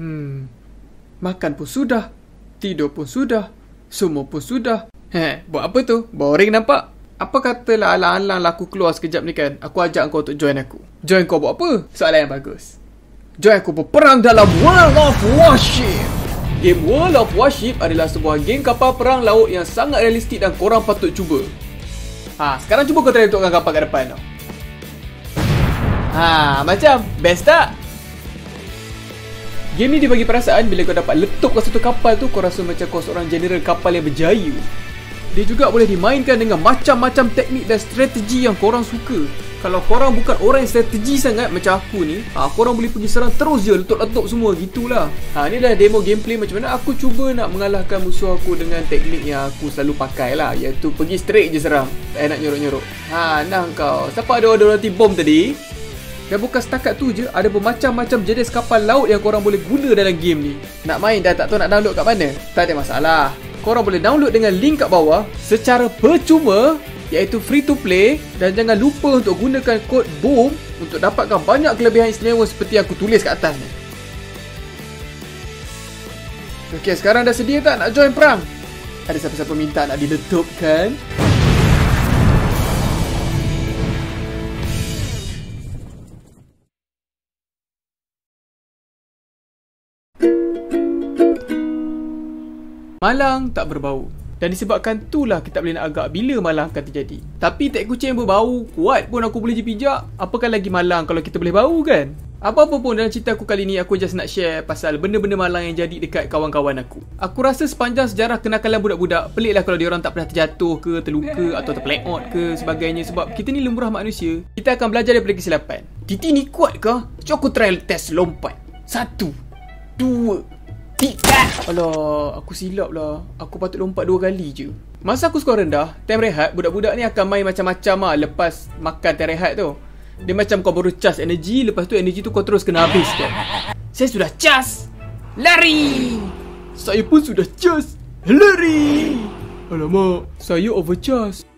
Hmm. Makan pun sudah. Tidur pun sudah. Semua pun sudah. Heh, buat apa tu? Boring nampak? Apa katalah alang-alang aku keluar sekejap ni kan? Aku ajak kau untuk join aku. Join kau buat apa? Soalan yang bagus. Join aku berperang dalam World of Warship. Game World of Warship adalah sebuah game kapal perang laut yang sangat realistik dan korang patut cuba. Ha, sekarang cuba kau try untukkan kapal kat depan tau. Ha, macam best tak? Game ni dia bagi perasaan bila kau dapat letupkan satu kapal tu kau rasa macam kau seorang general kapal yang berjaya. Dia juga boleh dimainkan dengan macam-macam teknik dan strategi yang korang suka. Kalau korang bukan orang yang strategi sangat macam aku ni, ha, korang boleh pergi serang terus je letup-letup semua gitulah. Ha, ni dah demo gameplay macam mana aku cuba nak mengalahkan musuh aku dengan teknik yang aku selalu pakai lah. Iaitu pergi straight je serang. Tak nak nyorok-nyorok. Ha, nah kau. Siapa ada order roti bom tadi? Dan bukan setakat tu je, ada bermacam-macam jenis kapal laut yang korang boleh guna dalam game ni. Nak main dah tak tahu nak download kat mana? Tak ada masalah. Korang boleh download dengan link kat bawah secara percuma iaitu free to play dan jangan lupa untuk gunakan kod BOOM untuk dapatkan banyak kelebihan istimewa seperti aku tulis kat atas ni. Okey, sekarang dah sedia tak nak join perang? Ada siapa-siapa minta nak diletupkan? Malang tak berbau. Dan disebabkan itulah kita boleh nak agak bila malang akan terjadi. Tapi tak kucing berbau, kuat pun aku boleh je pijak. Apakah lagi malang kalau kita boleh bau kan? Apa-apa pun dalam cerita aku kali ni aku just nak share pasal benda-benda malang yang jadi dekat kawan-kawan aku. Aku rasa sepanjang sejarah kenakalan budak-budak, peliklah kalau diorang tak pernah terjatuh ke, terluka atau terpleot ke sebagainya sebab kita ni lemburah manusia. Kita akan belajar daripada kesilapan. Titi ni kuat ke? Cuba aku try test lompat. Satu. Dua. Tiga Alah Aku silap lah. Aku patut lompat dua kali je. Masa aku skor rendah Time rehat Budak-budak ni akan main macam-macam lah Lepas makan time rehat tu. Dia macam kau baru charge energy Lepas tu energy tu kau terus kena habis kan Saya sudah charge. Lari. Saya pun sudah charge. Lari. Alamak Saya overcharge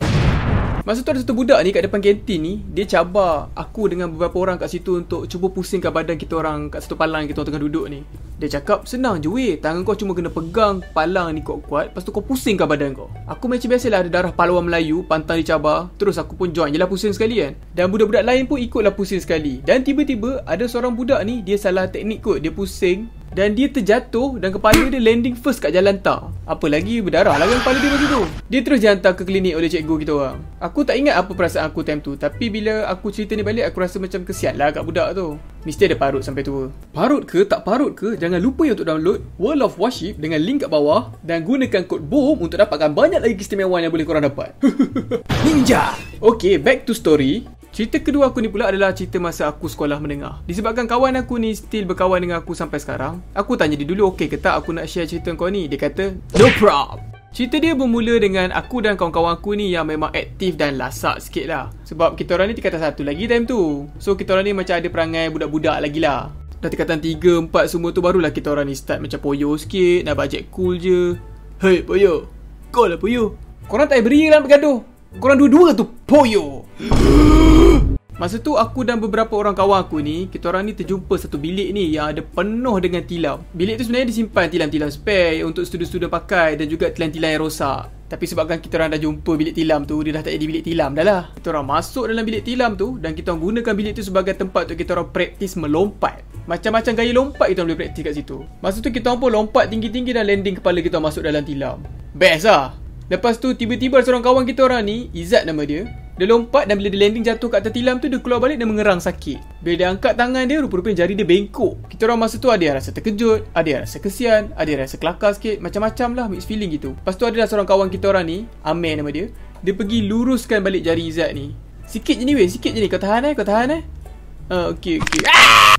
Masa tu ada satu budak ni kat depan kantin ni Dia cabar aku dengan beberapa orang kat situ Untuk cuba pusingkan badan kita orang kat satu palang kita orang tengah duduk ni. Dia cakap senang je weh Tangan kau cuma kena pegang palang ni kuat-kuat Lepas tu kau pusingkan badan kau. Aku macam biasalah ada darah pahlawan Melayu Pantang dicabar Terus aku pun join je lah pusing sekali kan. Dan budak-budak lain pun ikutlah pusing sekali. Dan tiba-tiba ada seorang budak ni Dia salah teknik kot. Dia pusing dan dia terjatuh dan kepala dia landing first kat jalan tar. Apa lagi berdarah lah kan kepala dia masa tu. Dia terus dihantar ke klinik oleh cikgu kita orang. Aku tak ingat apa perasaan aku time tu. Tapi bila aku cerita ni balik, aku rasa macam kesian lah kat budak tu. Mesti ada parut sampai tua. Parut ke tak parut ke, jangan lupa untuk download World of Warship dengan link kat bawah. Dan gunakan kod BOOM untuk dapatkan banyak lagi keistimewaan yang boleh korang dapat. Ninja! Okay, back to story. Cerita kedua aku ni pula adalah cerita masa aku sekolah menengah. Disebabkan kawan aku ni still berkawan dengan aku sampai sekarang. Aku tanya dia dulu, okey ke tak aku nak share cerita kau ni? Dia kata, no problem. Cerita dia bermula dengan aku dan kawan-kawan aku ni yang memang aktif dan lasak sikit lah. Sebab kita orang ni tingkatan satu lagi time tu. So kita orang ni macam ada perangai budak-budak lagi lah. Dah tingkatan tiga, empat semua tu barulah kita orang ni start macam poyo sikit. Nak bajet cool je. Hei poyo. Kau lah poyo. Korang tak payah beri lah bergaduh. Korang dua-dua tu poyo. Masa tu aku dan beberapa orang kawan aku ni Kita orang ni terjumpa satu bilik ni Yang ada penuh dengan tilam. Bilik tu sebenarnya disimpan tilam-tilam spare Untuk student-student pakai Dan juga tilam-tilam yang rosak. Tapi sebabkan kita orang dah jumpa bilik tilam tu Dia dah tak jadi bilik tilam dah lah. Kita orang masuk dalam bilik tilam tu Dan kita orang gunakan bilik tu sebagai tempat Untuk kita orang praktis melompat. Macam-macam gaya lompat kita orang boleh praktis kat situ. Masa tu kita orang pun lompat tinggi-tinggi Dan landing kepala kita masuk dalam tilam. Best lah. Lepas tu tiba-tiba seorang kawan kita orang ni Izzat nama dia dia lompat dan bila dia landing jatuh kat atas tilam tu Dia keluar balik dan mengerang sakit. Bila dia angkat tangan dia Rupa-rupanya jari dia bengkok. Kita orang masa tu ada yang rasa terkejut Ada yang rasa kesian Ada yang rasa kelakar sikit. Macam-macam lah mixed feeling gitu. Lepas tu adalah seorang kawan kita orang ni Amer nama dia Dia pergi luruskan balik jari Izzat ni. Sikit je ni weh. Sikit je ni. Kau tahan eh. Kau tahan eh Uh, okay, okay.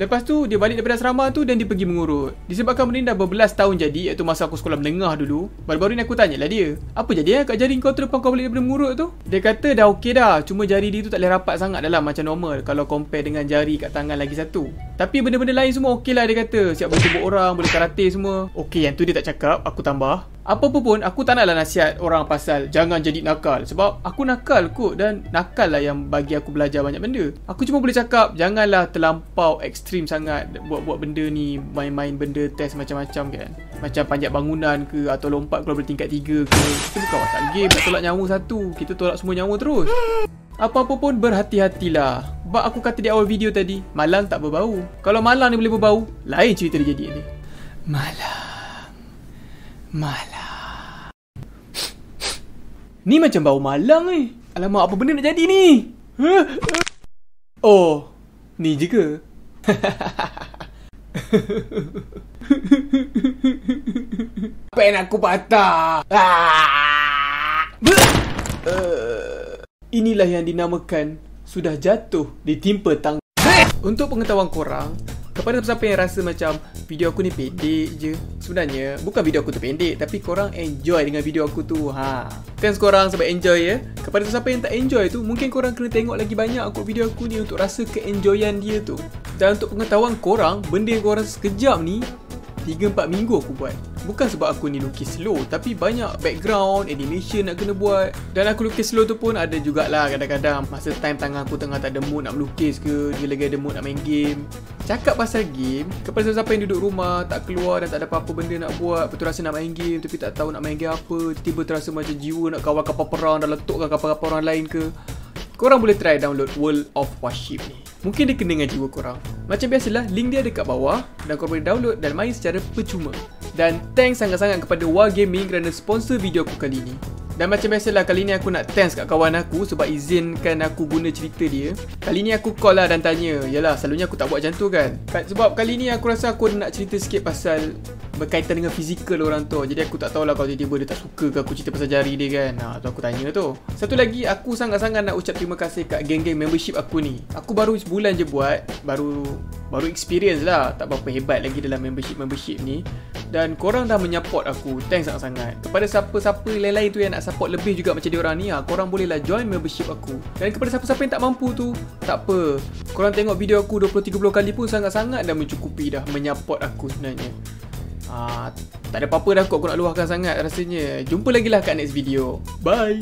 Lepas tu dia balik daripada asrama tu dan dia pergi mengurut. Disebabkan benda ni dah berbelas tahun jadi iaitu masa aku sekolah menengah dulu. Baru-baru ni aku tanyalah dia. Apa jadi eh kat jari kau tu lepas kau balik daripada mengurut tu? Dia kata dah okey dah. Cuma jari dia tu tak boleh rapat sangat dalam macam normal kalau compare dengan jari kat tangan lagi satu. Tapi benda-benda lain semua okey lah dia kata. Siap boleh tubuh orang, boleh karate semua. Okey yang tu dia tak cakap, aku tambah. Apa pun aku tak naklah nasihat orang pasal jangan jadi nakal sebab aku nakal kot dan nakal lah yang bagi aku belajar banyak benda. Aku cuma boleh cakap jangan Janganlah terlampau ekstrim sangat Buat-buat benda ni Main-main benda test macam-macam kan. Macam panjat bangunan ke Atau lompat keluar dari tingkat 3 ke Kita bukan watak game Nak tolak nyawa satu Kita tolak semua nyawa terus. Apa-apa pun berhati-hatilah. Sebab aku kata di awal video tadi Malang tak berbau. Kalau malang ni boleh berbau Lain cerita dia jadi ni. Malang. Malang. Ni macam bau malang ni. Alamak apa benda nak jadi ni? Oh Ni je ke Pen aku patah ah! uh, Inilah yang dinamakan Sudah jatuh Ditimpa tang Untuk pengetahuan korang kepada siapa yang rasa macam video aku ni pendek je Sebenarnya bukan video aku tu pendek Tapi korang enjoy dengan video aku tu ha. Thanks korang sebab enjoy ya. Kepada siapa yang tak enjoy tu Mungkin korang kena tengok lagi banyak aku video aku ni Untuk rasa keenjoyan dia tu. Dan untuk pengetahuan korang Benda yang korang sekejap ni 3-4 minggu aku buat Bukan sebab aku ni lukis slow Tapi banyak background, animation nak kena buat. Dan aku lukis slow tu pun ada jugalah kadang-kadang. Masa time tangan aku tengah tak ada mood nak melukis ke Dia lagi ada mood nak main game. Cakap pasal game Kepada siapa yang duduk rumah Tak keluar dan tak ada apa-apa benda nak buat Betul rasa nak main game Tapi tak tahu nak main game apa Tiba-tiba terasa macam jiwa nak kawal kapal perang Dan letukkan kapal-kapal orang lain ke. Korang boleh try download World of Warship ni. Mungkin dia kena dengan jiwa korang. Macam biasalah Link dia dekat bawah Dan korang boleh download Dan main secara percuma Dan thanks sangat-sangat kepada Wargaming Kerana sponsor video aku kali ni dan macam biasalah kali ni aku nak thanks kat kawan aku sebab izinkan aku guna cerita dia. Kali ni aku call lah dan tanya. Yalah selalunya aku tak buat macam tu kan. Sebab kali ni aku rasa aku nak cerita sikit pasal berkaitan dengan fizikal orang tu. Jadi aku tak tahulah kalau tiba-tiba dia tak suka ke aku cerita pasal jari dia kan. Ha, tu aku tanya tu. Satu lagi aku sangat-sangat nak ucap terima kasih kat geng-geng membership aku ni. Aku baru sebulan je buat. Baru baru experience lah. Tak berapa hebat lagi dalam membership-membership ni. Dan korang dah menyupport aku Thanks sangat-sangat. Kepada siapa-siapa lain-lain tu yang nak support lebih juga macam diorang ni ha, Korang bolehlah join membership aku. Dan kepada siapa-siapa yang tak mampu tu Tak apa. Korang tengok video aku 20-30 kali pun sangat-sangat dah mencukupi dah Menyupport aku sebenarnya. Ha, Tak ada apa-apa dah kot aku nak luahkan sangat rasanya. Jumpa lagi lah kat next video. Bye